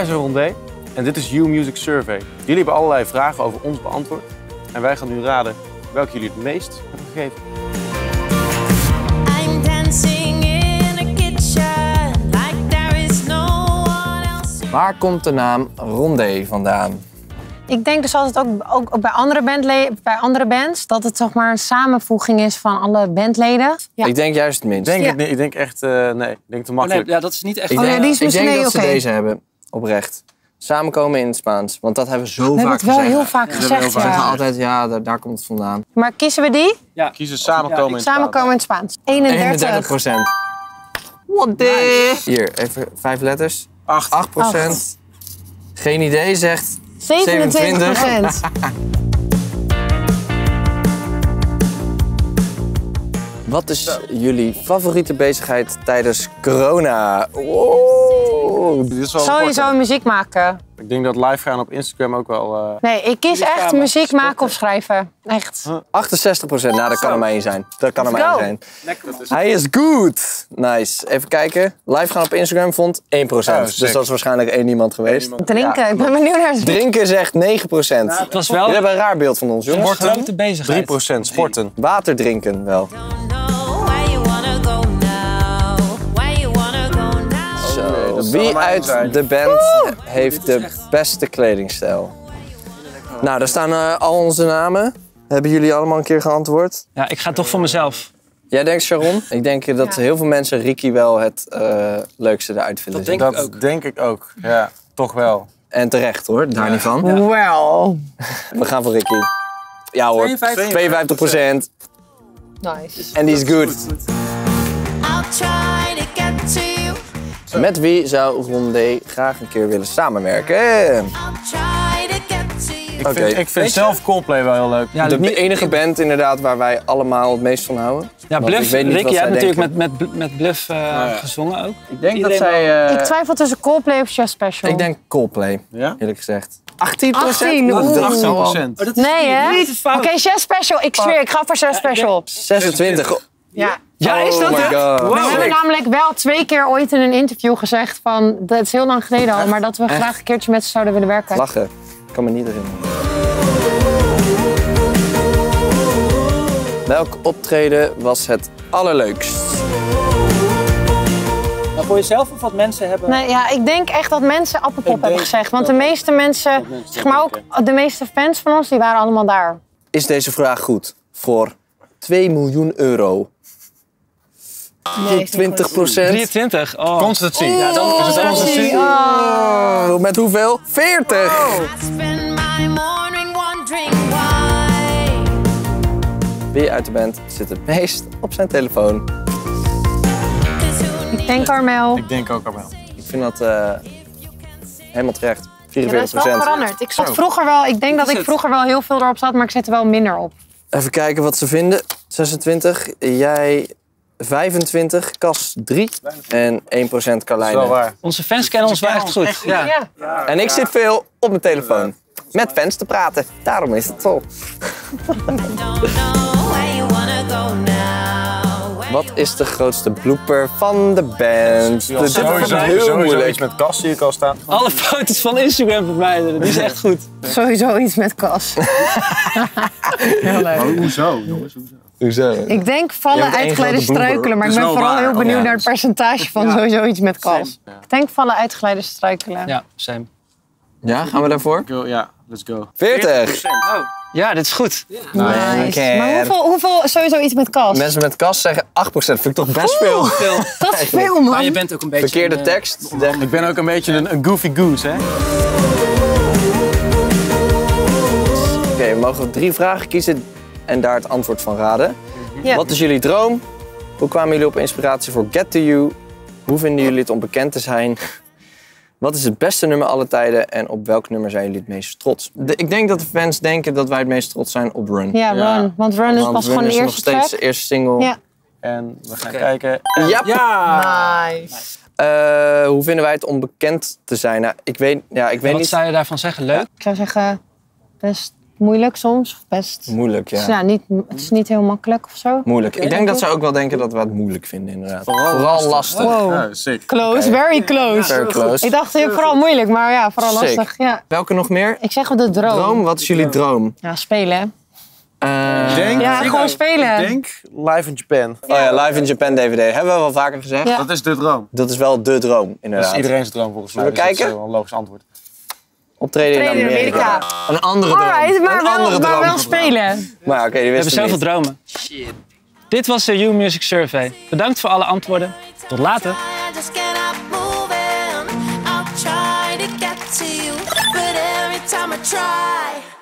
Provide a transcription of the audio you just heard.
Wij zijn Rondé en dit is You Music Survey. Jullie hebben allerlei vragen over ons beantwoord. En wij gaan nu raden welke jullie het meest hebben gegeven. I'm dancing in a kitchen like there is no one else. Waar komt de naam Rondé vandaan? Ik denk dus altijd ook, ook, ook bij, andere bij andere bands dat het zeg maar een samenvoeging is van alle bandleden. Ja. Ik denk juist het minst. denk, Ja. het niet. ik denk echt, eh, nee, ik denk te Oh, nee, makkelijk. ja, dat is niet echt... Ik Oh, denk, ja, die is ik denk dat ze nee, deze hebben, oprecht. Samenkomen in het Spaans, want dat hebben we zo We hebben vaak het wel gezegd. heel vaak We gezegd, zeggen ja. altijd, ja, daar, daar komt het vandaan. Maar kiezen we die? Ja. Kiezen samenkomen Ja, in het Samenkomen in het Spaans. 31. 31 procent. What the? Hier, even vijf letters. Acht. 8 procent. Geen idee, zegt 27 procent. Wat is jullie favoriete bezigheid tijdens corona? Wow. Dit is wel Sowieso muziek maken. Ik denk dat live gaan op Instagram ook wel... eh, Nee, ik kies echt muziek maken of schrijven. Echt. 68 procent. Nou, dat kan er maar één zijn. Dat kan er maar één zijn. Hij is goed. Nice. Even kijken. Live gaan op Instagram vond 1 procent. Oh, dus dat is waarschijnlijk één iemand geweest. Drinken, ik ben benieuwd naar Drinken zegt 9 procent. Het was Jullie wel hebben een raar beeld van ons, jongens. grote bezigheid. 3% sporten. Water drinken wel. Wie uit zijn. de band heeft de beste kledingstijl? Nou, daar staan eh, al onze namen. Hebben jullie allemaal een keer geantwoord? Ja, ik ga toch voor mezelf. Jij denkt Sharon? Ik denk dat Ja. heel veel mensen Ricky wel het eh, leukste eruit vinden. Dat denk ik Dat ook. denk ik ook. Ja, toch wel. En terecht hoor, daar niet van. Wel. We gaan voor Ricky. Ja hoor, 52. 52 procent. Nice. En die is good. I'll try Met wie zou Rondé graag een keer willen samenwerken? Ik vind, ik vind zelf Coldplay wel heel leuk. Ja, De niet- enige band inderdaad waar wij allemaal het meest van houden. Ja, Bluff. wat jij hebt natuurlijk met, met, met Bluff eh, ja. gezongen ook. Ik denk Iedereen dat zij... eh, Ik twijfel tussen Coldplay of Chess Special. ik denk Coldplay, Ja? eerlijk gezegd. 18 18, Oeh, oeh. dat is wel- 18%. Oh, Nee, hè? Oké, Chess Special. Ik zweer, ik ga voor Chess Special. 26. Ja. Ja, is dat oh het? God. We hebben namelijk wel twee keer ooit in een interview gezegd van, dat is heel lang geleden al, maar dat we graag een keertje met ze zouden willen werken. Lachen. Ik kan me niet herinneren. Welk optreden was het allerleukst? Maar voor jezelf of wat mensen hebben... Nee, ja, ik denk echt dat mensen Appelpop Ik hebben gezegd. Want de meeste mensen, mensen zeg maar ook denken. de meeste fans van ons, die waren allemaal daar. Is deze vraag goed? Voor 2 miljoen euro. Nee, 20 procent. 23. Oh. Constancy. Ja, dan is het Constancy. Oh, met hoeveel? 40. I spend my morning wondering why. Wie uit de band zit het meest op zijn telefoon? Ik denk Carmel. Ik denk ook al wel. Ik vind dat eh, helemaal terecht. Ja, dat 44 is wel procent. veranderd. Ik zat vroeger wel, ik denk dat ik vroeger wel heel veel erop zat, maar ik zet er wel minder op. Even kijken wat ze vinden. 26. Jij 25. Cas 3. En 1 procent Dat is wel Carlijne. waar. Onze fans kennen ons wel echt goed. Ja. Ja. En ik zit veel op mijn telefoon. Met fans te praten. Daarom is het zo. Wat is de grootste blooper van de band? Dit is Sowieso, heel sowieso moeilijk. iets met Cas zie ik al staan. Alle foto's van Instagram verwijderen, die is echt goed. Sowieso iets met Cas. heel leuk. hoezo, jongens? Hoezo? Ik denk vallen, blooper. struikelen, maar ik ben vooral waar. heel benieuwd Ja. naar het percentage van sowieso iets met. Ja. Ik denk vallen, uitgeleide struikelen. Ja, same. Ja, gaan we daarvoor? Go, ja, let's go. 40. Ja, dit is goed. Nice. Maar hoeveel, hoeveel sowieso iets met Cas? Mensen met kas zeggen 8%. Vind ik toch best veel. Dat is veel, Maar je man. bent ook een beetje... Verkeerde een, eh, tekst. Ik ben ook een beetje een, een goofy goose, hè? Oké, we mogen drie vragen kiezen en daar het antwoord van raden. Ja. Wat is jullie droom? Hoe kwamen jullie op inspiratie voor Get To You? Hoe vinden jullie het om bekend te zijn? Wat is het beste nummer alle tijden en op welk nummer zijn jullie het meest trots? De- ik denk dat de fans denken dat wij het meest trots zijn op Run. Ja, Ja. Run. Want Run is pas gewoon de is nog eerste steeds track. de eerste single. Ja. En we gaan kijken. Ja. Ja! Nice. Eh, hoe vinden wij het om bekend te zijn? Nou, ik weet, ja, ik weet Wat niet. zou je daarvan zeggen? Leuk? Ik zou zeggen, best moeilijk soms. Of best. Moeilijk, Dus ja. ja, niet, het is niet heel makkelijk of zo. Moeilijk. Ik denk dat ze ook wel denken dat we het moeilijk vinden, inderdaad. Vooral lastig. Wow. Ja, sick. Close, very close. Very close. Ik dacht eh, vooral moeilijk, maar ja, vooral Sick. lastig. Ja. Welke nog meer? Ik zeg wel de droom. Droom? Wat is jullie droom? Ja, spelen. hè. Eh, Denk, Ja, gewoon spelen. Ik denk live in Japan. Oh ja, Live in Japan DVD. Hebben we wel vaker gezegd. Ja. Dat is de droom. Dat is wel de droom, Dat inderdaad. is iedereen's droom volgens mij. Zullen we dus dat kijken? is wel een logisch antwoord. Optreden in Amerika. Amerika. Een andere droom. Alright, maar een wel, andere maar droom. wel spelen. Maar oké, die We hebben zoveel niet. dromen. Dit was de You Music Survey. Bedankt voor alle antwoorden. Tot later. Try,